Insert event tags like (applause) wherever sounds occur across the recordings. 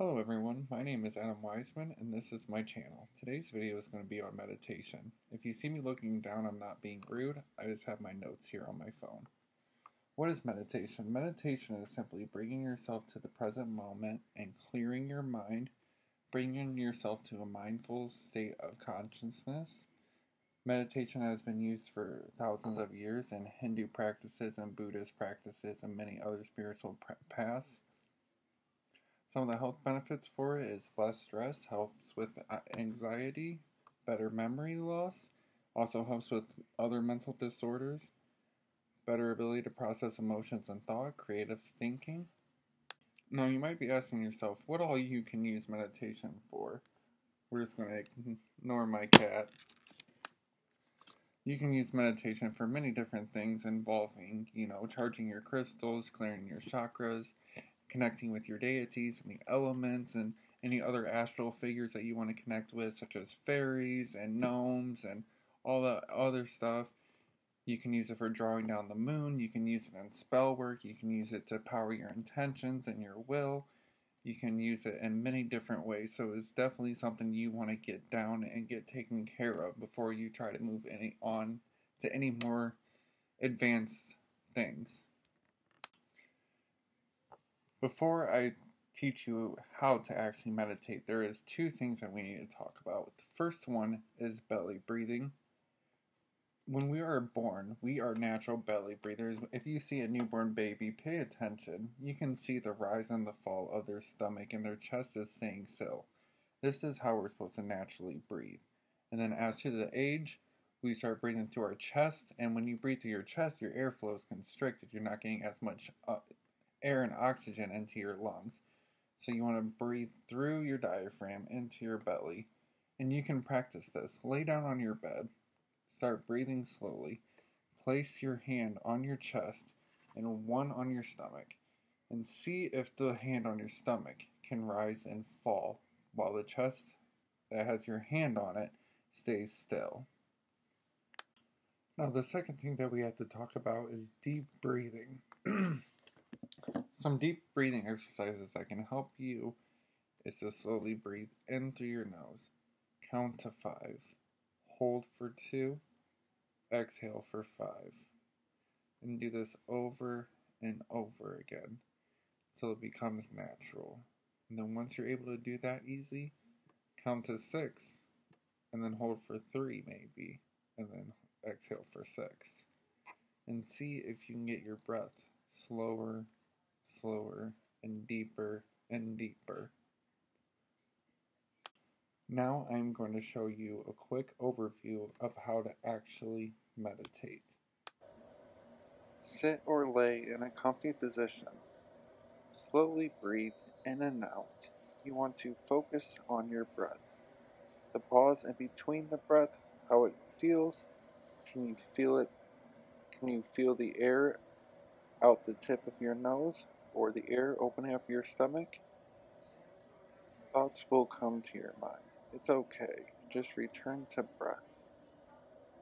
Hello everyone, my name is Adam Wiseman and this is my channel. Today's video is going to be on meditation. If you see me looking down, I'm not being rude, I just have my notes here on my phone. What is meditation? Meditation is simply bringing yourself to the present moment and clearing your mind, bringing yourself to a mindful state of consciousness. Meditation has been used for thousands of years in Hindu practices and Buddhist practices and many other spiritual paths. Some of the health benefits for it is less stress, helps with uh, anxiety, better memory loss, also helps with other mental disorders, better ability to process emotions and thought, creative thinking. Now, you might be asking yourself, what all you can use meditation for? We're just going to ignore my cat. You can use meditation for many different things involving, you know, charging your crystals, clearing your chakras, connecting with your deities and the elements and any other astral figures that you want to connect with, such as fairies and gnomes and all the other stuff. You can use it for drawing down the moon. You can use it in spell work. You can use it to power your intentions and your will. You can use it in many different ways. So it's definitely something you want to get down and get taken care of before you try to move any on to any more advanced things. Before I teach you how to actually meditate, there is two things that we need to talk about. The first one is belly breathing. When we are born, we are natural belly breathers. If you see a newborn baby, pay attention. You can see the rise and the fall of their stomach and their chest is staying still. This is how we're supposed to naturally breathe. And then as to the age, we start breathing through our chest, and when you breathe through your chest, your airflow is constricted. You're not getting as much uh, air and oxygen into your lungs. So you want to breathe through your diaphragm into your belly. And you can practice this. Lay down on your bed. Start breathing slowly. Place your hand on your chest and one on your stomach. And see if the hand on your stomach can rise and fall while the chest that has your hand on it stays still. Now, the second thing that we have to talk about is deep breathing. (clears throat) Some deep breathing exercises that can help you is to slowly breathe in through your nose, count to five, hold for two, exhale for five, and do this over and over again until it becomes natural. And then once you're able to do that easy, count to six, and then hold for three maybe, and then exhale for six. And see if you can get your breath slower slower and deeper and deeper. Now I'm going to show you a quick overview of how to actually meditate. Sit or lay in a comfy position. Slowly breathe in and out. You want to focus on your breath. The pause in between the breath, how it feels. Can you feel it? Can you feel the air out the tip of your nose? Or the air opening up your stomach, thoughts will come to your mind. It's okay. Just return to breath.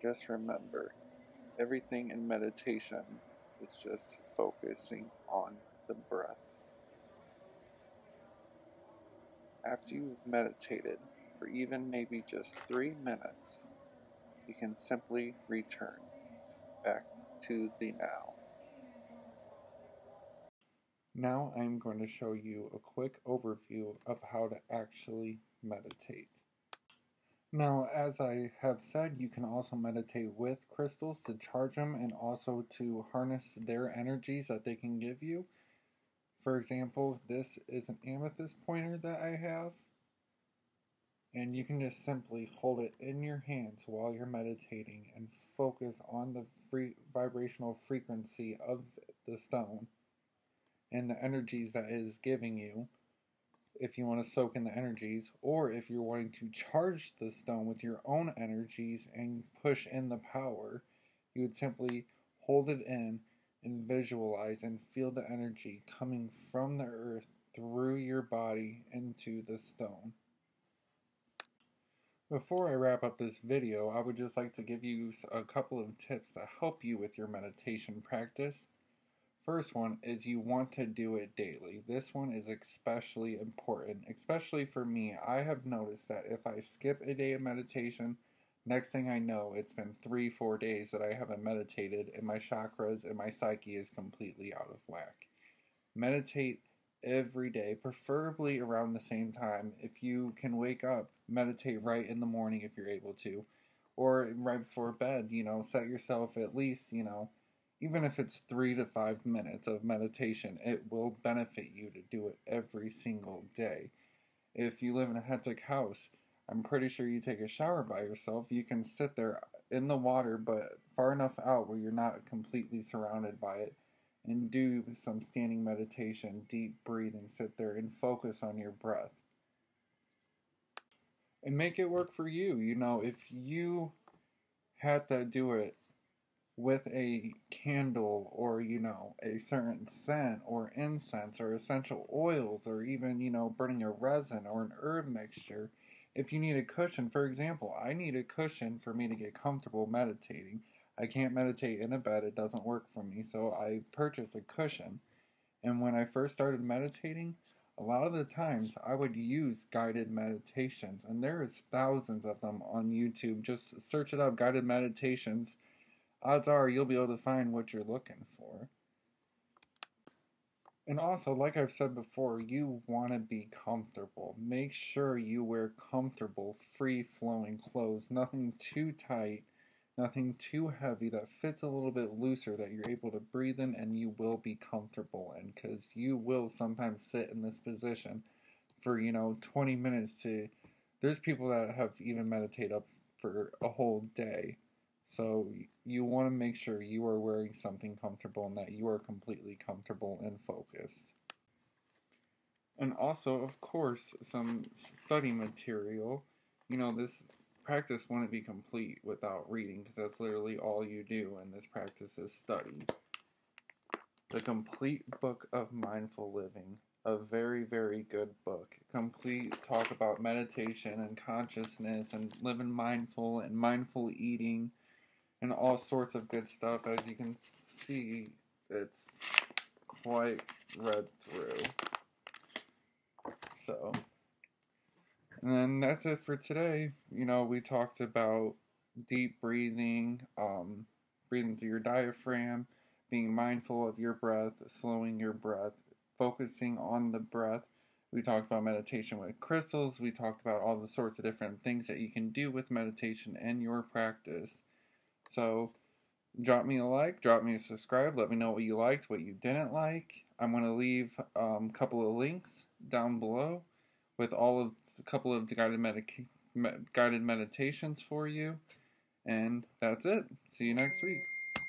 Just remember, everything in meditation is just focusing on the breath. After you've meditated for even maybe just three minutes, you can simply return back to the now. Now I'm going to show you a quick overview of how to actually meditate. Now, as I have said, you can also meditate with crystals to charge them and also to harness their energies that they can give you. For example, this is an amethyst pointer that I have. And you can just simply hold it in your hands while you're meditating and focus on the free vibrational frequency of the stone and the energies that is giving you if you want to soak in the energies, or if you're wanting to charge the stone with your own energies and push in the power, you would simply hold it in and visualize and feel the energy coming from the earth through your body into the stone. Before I wrap up this video, I would just like to give you a couple of tips to help you with your meditation practice. First one is you want to do it daily. This one is especially important, especially for me. I have noticed that if I skip a day of meditation, next thing I know, it's been three, four days that I haven't meditated, and my chakras and my psyche is completely out of whack. Meditate every day, preferably around the same time. If you can wake up, meditate right in the morning if you're able to, or right before bed, you know, set yourself at least, you know, even if it's three to five minutes of meditation, it will benefit you to do it every single day. If you live in a hectic house, I'm pretty sure you take a shower by yourself. You can sit there in the water, but far enough out where you're not completely surrounded by it, and do some standing meditation, deep breathing. Sit there and focus on your breath. And make it work for you. You know, if you had to do it with a candle or you know a certain scent or incense or essential oils or even you know burning a resin or an herb mixture if you need a cushion for example i need a cushion for me to get comfortable meditating. I can't meditate in a bed. It doesn't work for me. So i purchased a cushion. And when i first started meditating a lot of the times i would use guided meditations. And there is thousands of them on youtube. Just search it up guided meditations odds are you'll be able to find what you're looking for. And also, like I've said before, you want to be comfortable. Make sure you wear comfortable, free flowing clothes. Nothing too tight, nothing too heavy that fits a little bit looser that you're able to breathe in and you will be comfortable in. Because you will sometimes sit in this position for, you know, 20 minutes to. There's people that have even meditate up for a whole day so you want to make sure you are wearing something comfortable and that you are completely comfortable and focused. And also, of course, some study material. You know, this practice wouldn't be complete without reading because that's literally all you do in this practice is study. The Complete Book of Mindful Living. A very, very good book. Complete talk about meditation and consciousness and living mindful and mindful eating and all sorts of good stuff. As you can see, it's quite read through. So, and then that's it for today. You know, we talked about deep breathing, um, breathing through your diaphragm, being mindful of your breath, slowing your breath, focusing on the breath. We talked about meditation with crystals. We talked about all the sorts of different things that you can do with meditation in your practice. So drop me a like, drop me a subscribe, let me know what you liked, what you didn't like. I'm going to leave a um, couple of links down below with all of a couple of guided, medica- guided meditations for you. And that's it. See you next week.